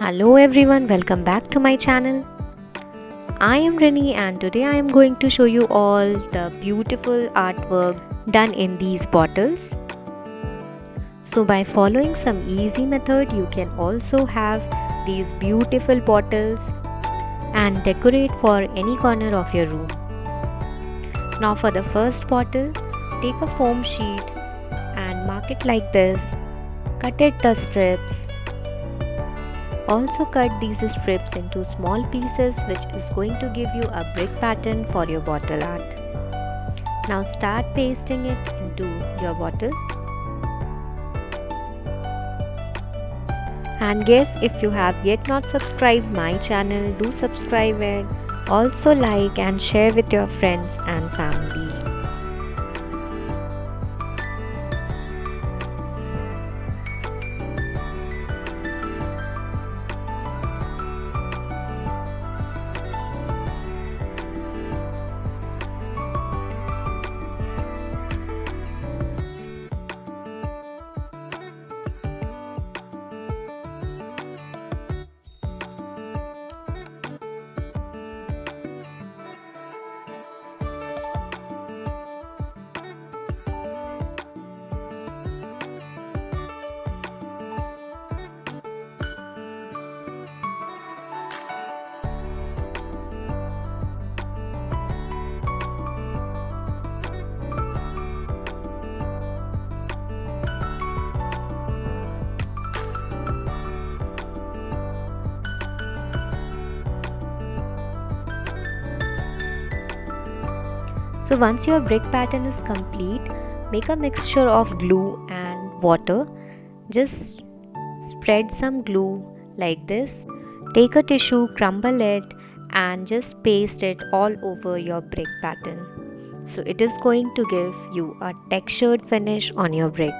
Hello everyone, welcome back to my channel. I am Rini and today I am going to show you all the beautiful artwork done in these bottles. So by following some easy method you can also have these beautiful bottles and decorate for any corner of your room. Now for the first bottle, take a foam sheet and mark it like this. Cut it the strips also cut these strips into small pieces which is going to give you a brick pattern for your bottle art. Now start pasting it into your bottle. And guess if you have yet not subscribed my channel, do subscribe it. Also like and share with your friends and family. So once your brick pattern is complete, make a mixture of glue and water. Just spread some glue like this. Take a tissue, crumble it and just paste it all over your brick pattern. So it is going to give you a textured finish on your brick.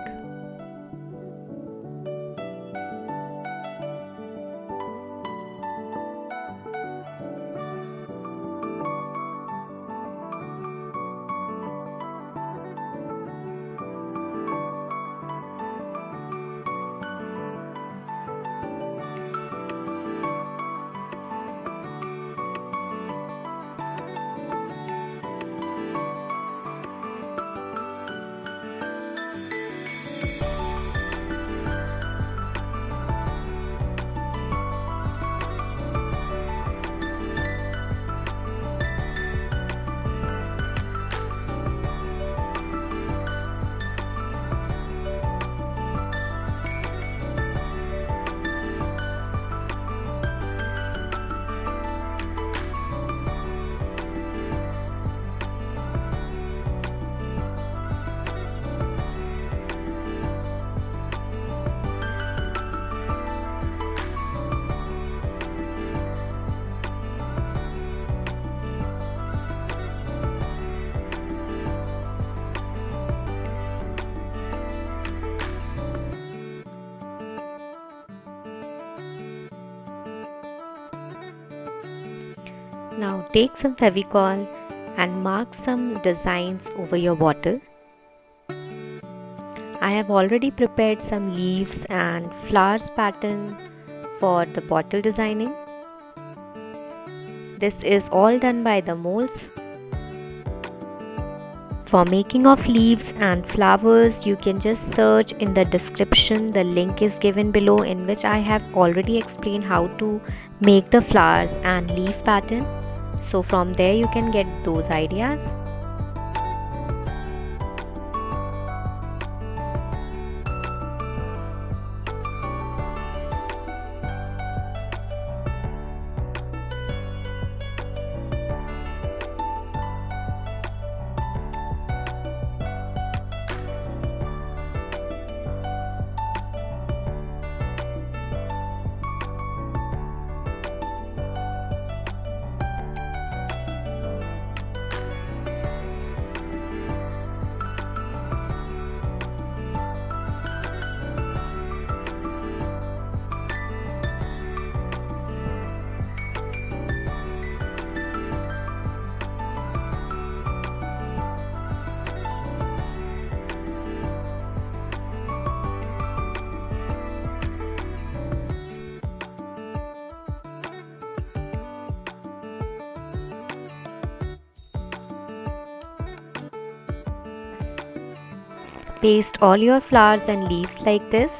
Now take some Fevicol and mark some designs over your bottle. I have already prepared some leaves and flowers pattern for the bottle designing. This is all done by the molds. For making of leaves and flowers you can just search in the description the link is given below in which I have already explained how to make the flowers and leaf pattern so from there you can get those ideas Paste all your flowers and leaves like this.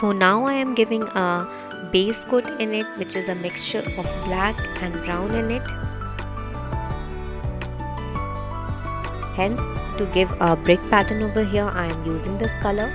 So now I am giving a base coat in it which is a mixture of black and brown in it. Hence to give a brick pattern over here I am using this color.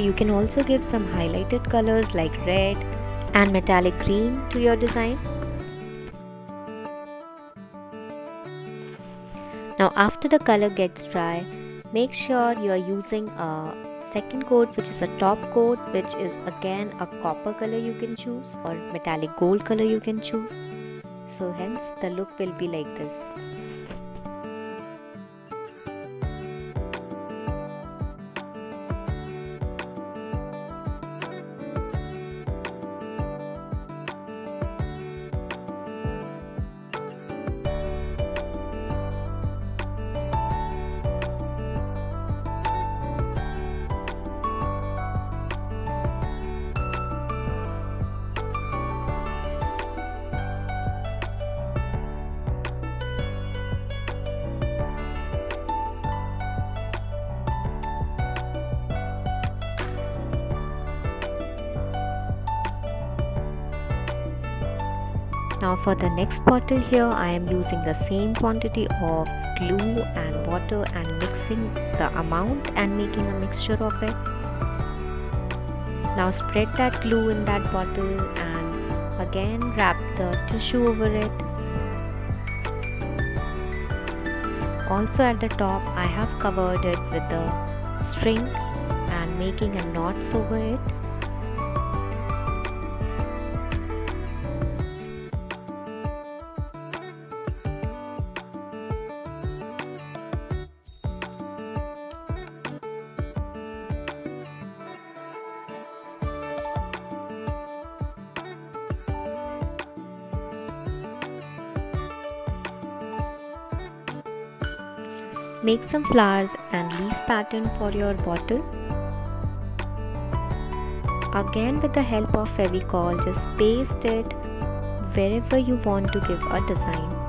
You can also give some highlighted colors like red and metallic green to your design. Now after the color gets dry, make sure you are using a second coat which is a top coat which is again a copper color you can choose or metallic gold color you can choose. So hence the look will be like this. Now for the next bottle here I am using the same quantity of glue and water and mixing the amount and making a mixture of it. Now spread that glue in that bottle and again wrap the tissue over it. Also at the top I have covered it with a string and making a knots over it. Make some flowers and leaf pattern for your bottle. Again with the help of Fevicol just paste it wherever you want to give a design.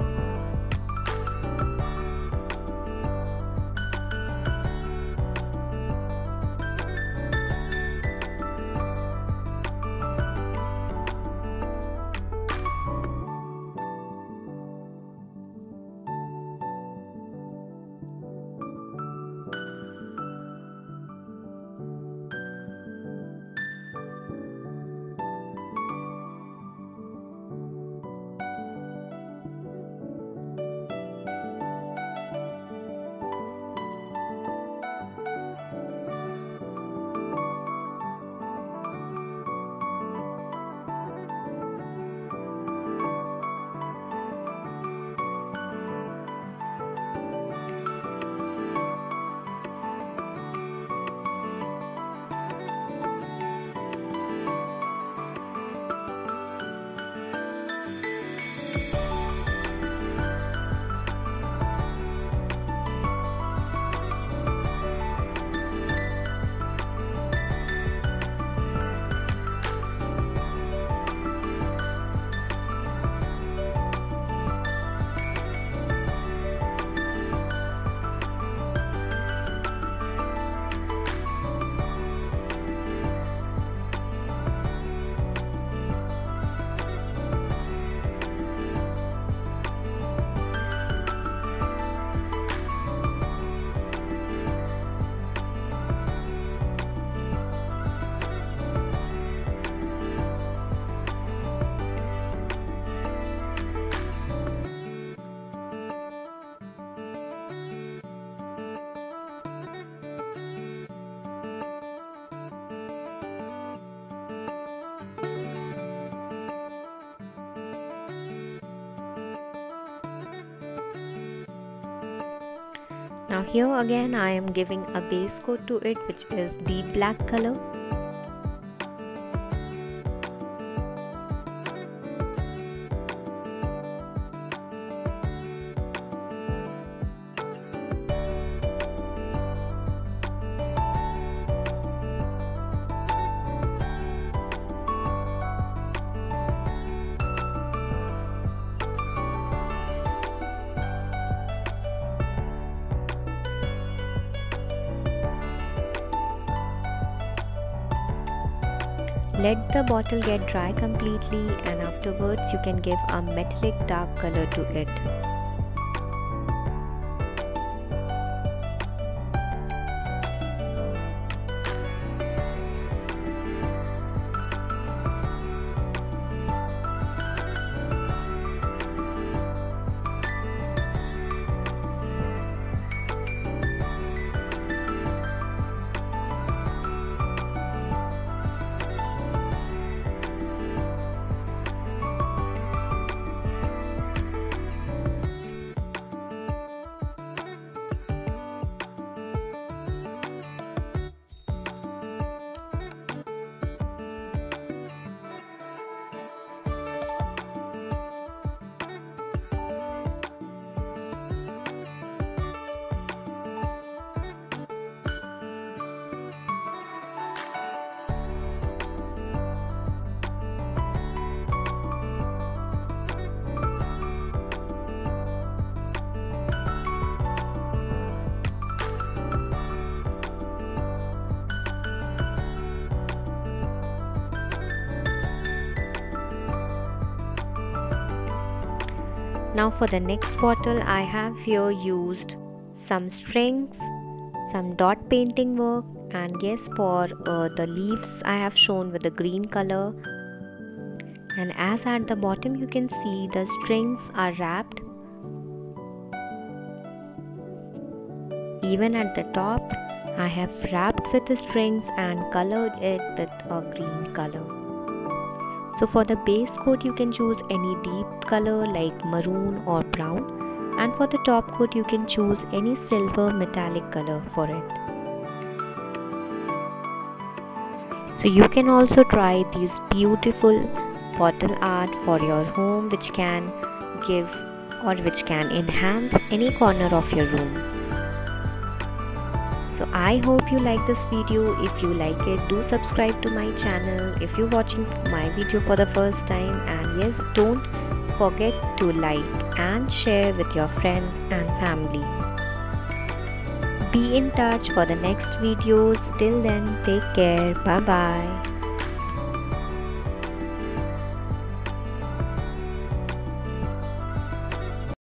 Now here again I am giving a base coat to it which is deep black color Let the bottle get dry completely and afterwards you can give a metallic dark color to it. Now for the next bottle I have here used some strings, some dot painting work and yes for uh, the leaves I have shown with the green color and as at the bottom you can see the strings are wrapped even at the top I have wrapped with the strings and colored it with a green color. So for the base coat you can choose any deep color like maroon or brown and for the top coat you can choose any silver metallic color for it. So you can also try these beautiful bottle art for your home which can give or which can enhance any corner of your room so i hope you like this video. If you like it do subscribe to my channel. If you're watching my video for the first time and yes don't forget to like and share with your friends and family. Be in touch for the next videos. Till then take care. Bye bye